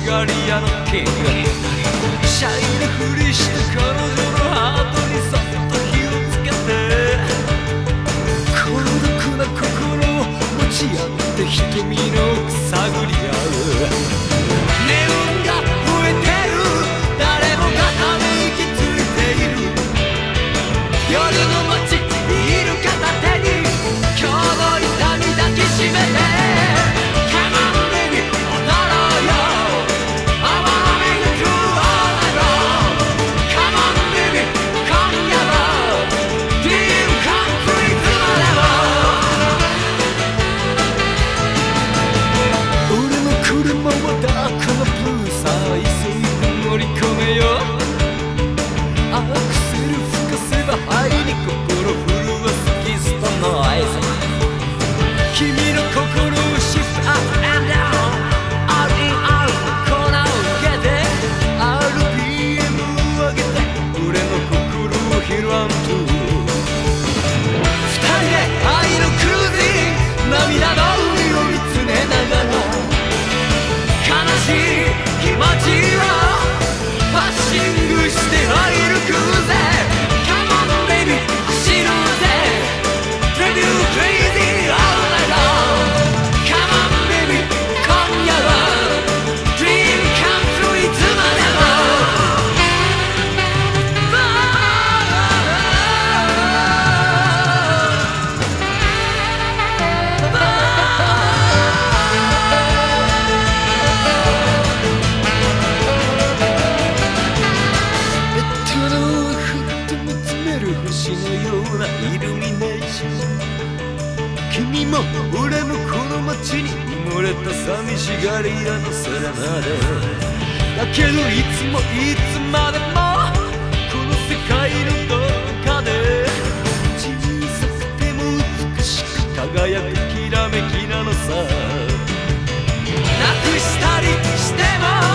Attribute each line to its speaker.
Speaker 1: しのシャイなふりして彼女君も俺もこの街に埋もれた寂しがり屋のセレナで。だけどいつもいつまでもこの世界のどこかで小さくても美しく輝くきらめきなのさ。なくしたりしても